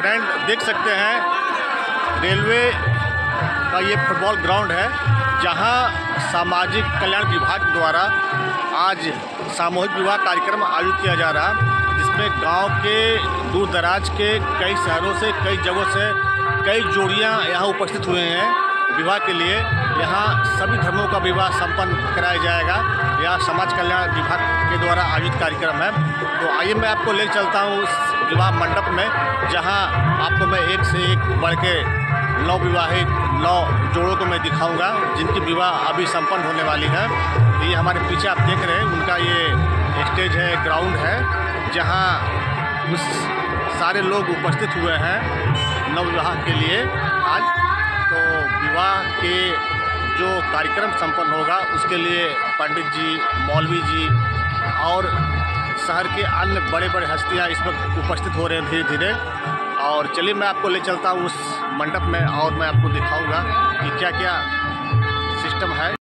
Friend देख सकते हैं, रेलवे का ये फुटबॉल ग्राउंड है, जहाँ सामाजिक कल्याण विभाग द्वारा आज सामूहिक विवाह कार्यक्रम आयोजित किया जा रहा, जिसमें गाँव के, दूर दराज के, कई शहरों से, कई जगहों से कई जोड़ियाँ यहाँ उपस्थित हुए हैं। विवाह के लिए यहाँ सभी धर्मों का विवाह संपन्न कराया जाएगा। यह समाज कल्याण विभाग के द्वारा आयोजित कार्यक्रम है। तो आइए मैं आपको ले चलता हूँ उस विवाह मंडप में, जहाँ आपको मैं एक से एक बढ़ के नौ विवाहित, नौ जोड़ों को मैं दिखाऊँगा, जिनकी विवाह अभी संपन्न होने वाली है। ये हमारे पीछे आप देख रहे हैं, उनका ये स्टेज है, ग्राउंड है, जहाँ उस सारे लोग उपस्थित हुए हैं नव विवाह के लिए। आज विवाह के जो कार्यक्रम संपन्न होगा, उसके लिए पंडित जी, मौलवी जी और शहर के अन्य बड़े बड़े हस्तियाँ इस वक्त उपस्थित हो रहे हैं धीरे धीरे और चलिए मैं आपको ले चलता हूँ उस मंडप में और मैं आपको दिखाऊँगा कि क्या क्या सिस्टम है।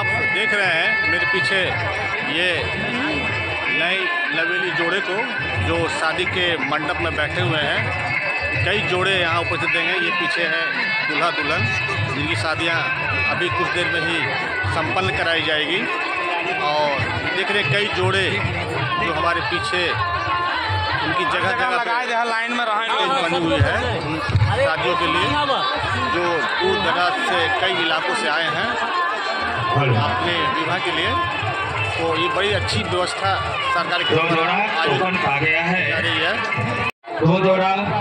आप देख रहे हैं मेरे पीछे ये नई लवेली जोड़े को जो शादी के मंडप में बैठे हुए हैं। कई जोड़े यहाँ उपस्थित देंगे ये पीछे है दूल्हा दुल्हन जिनकी शादियाँ अभी कुछ देर में ही संपन्न कराई जाएगी। और देख रहे कई जोड़े जो हमारे पीछे उनकी जगह जगह लगाए लाइन में रहे बनी हुई है शादियों के लिए जो दूर दराज से कई इलाकों से आए हैं। अपने विवाह के लिए। तो ये बड़ी अच्छी व्यवस्था सरकार के दो द्वारा आ गया है। है। दो जोड़ा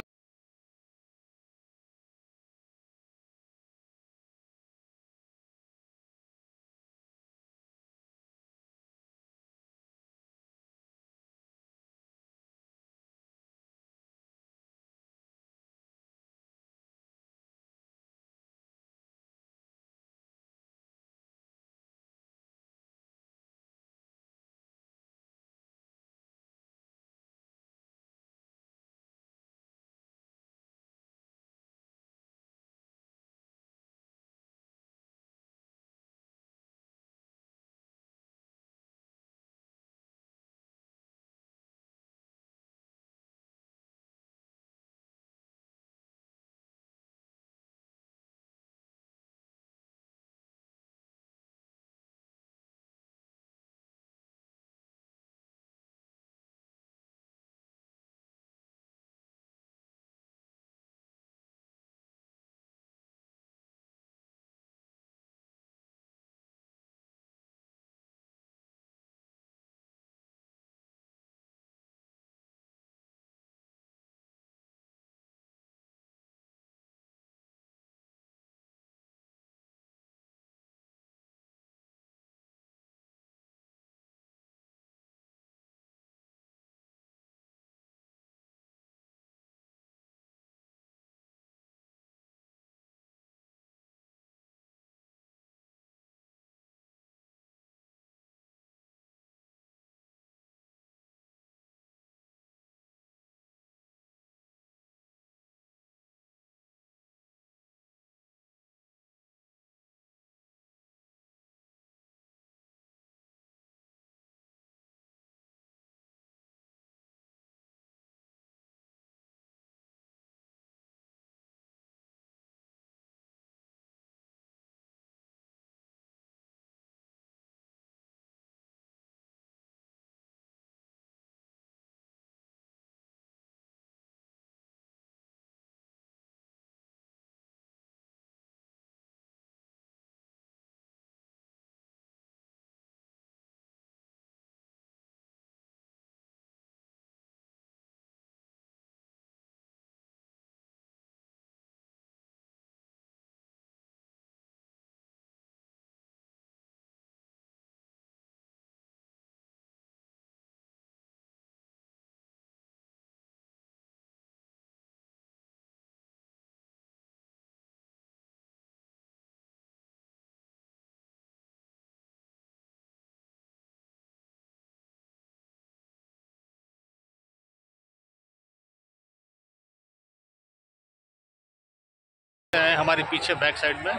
है हमारे पीछे बैक साइड में।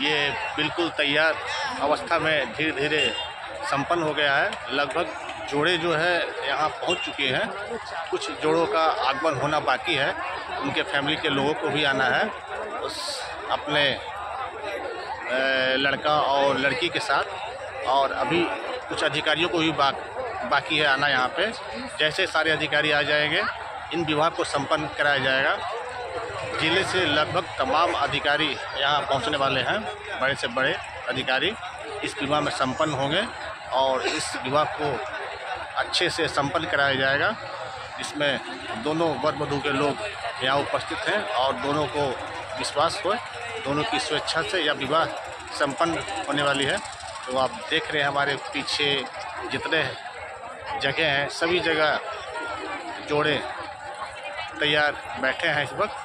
ये बिल्कुल तैयार अवस्था में धीरे धीरे संपन्न हो गया है। लगभग जोड़े जो है यहाँ पहुँच चुके हैं। कुछ जोड़ों का आगमन होना बाकी है। उनके फैमिली के लोगों को भी आना है। उस अपने लड़का और लड़की के साथ। और अभी कुछ अधिकारियों को भी बा, बाकी है आना यहाँ पे। जैसे सारे अधिकारी आ जाएँगे इन विवाह को संपन्न कराया जाएगा। ज़िले से लगभग तमाम अधिकारी यहाँ पहुँचने वाले हैं, बड़े से बड़े अधिकारी इस विवाह में संपन्न होंगे और इस विवाह को अच्छे से संपन्न कराया जाएगा, जिसमें दोनों वर वधु के लोग यहाँ उपस्थित हैं और दोनों को विश्वास हो, दोनों की स्वेच्छा से यह विवाह संपन्न होने वाली है। तो आप देख रहे हैं हमारे पीछे जितने जगह हैं, सभी जगह जोड़े तैयार बैठे हैं इस वक्त।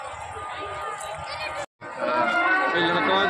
Như là.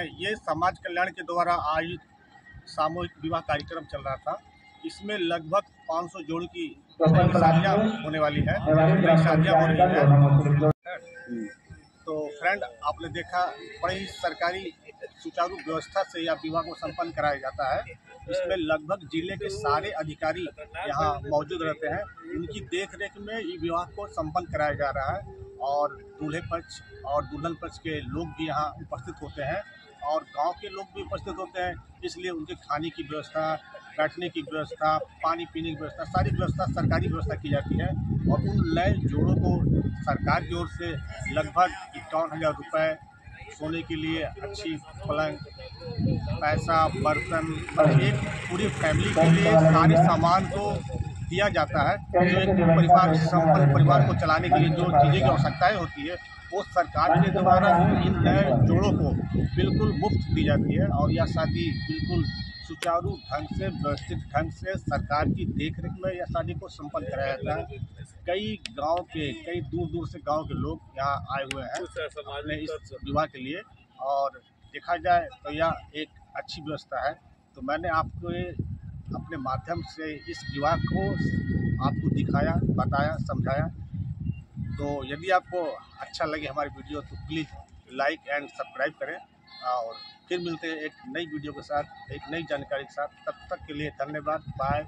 ये समाज कल्याण के द्वारा आयोजित सामूहिक विवाह कार्यक्रम चल रहा था। इसमें लगभग 500 जोड़ की शादियाँ होने वाली है। शादियाँ हो तो फ्रेंड आपने देखा, बड़ी सरकारी सुचारू व्यवस्था से यह विवाह को संपन्न कराया जाता है। इसमें लगभग ज़िले के सारे अधिकारी यहाँ मौजूद रहते हैं। उनकी देख रेख में ये विवाह को संपन्न कराया जा रहा है और दूल्हे पक्ष और दुल्हन पक्ष के लोग भी यहाँ उपस्थित होते हैं। और गाँव के लोग भी उपस्थित होते हैं, इसलिए उनके खाने की व्यवस्था, बैठने की व्यवस्था, पानी पीने की व्यवस्था, सारी व्यवस्था सरकारी व्यवस्था की जाती है। और उन नए जोड़ों को सरकार की ओर से लगभग इक्यावन हज़ार रुपये सोने के लिए अच्छी पलंग, पैसा, बर्तन और एक पूरी फैमिली के लिए सारे सामान को दिया जाता है, जो एक परिवार, संपन्न परिवार को चलाने के लिए, जो चीज़ें की आवश्यकताएँ होती है। वो सरकार के द्वारा इन नए जोड़ों को बिल्कुल मुफ़्त दी जाती है और यह शादी बिल्कुल सुचारू ढंग से व्यवस्थित ढंग से सरकार की देखरेख में यह शादी को संपन्न कराया जाता है। कई गाँव के कई दूर दूर से गाँव के लोग यहाँ आए हुए हैं अपने इस विवाह के लिए और देखा जाए तो यह एक अच्छी व्यवस्था है। तो मैंने आपको अपने माध्यम से इस विवाह को आपको दिखाया बताया समझाया। तो यदि आपको अच्छा लगे हमारी वीडियो तो प्लीज़ लाइक एंड सब्सक्राइब करें। और फिर मिलते हैं एक नई वीडियो के साथ, एक नई जानकारी के साथ। तब तक के लिए धन्यवाद। बाय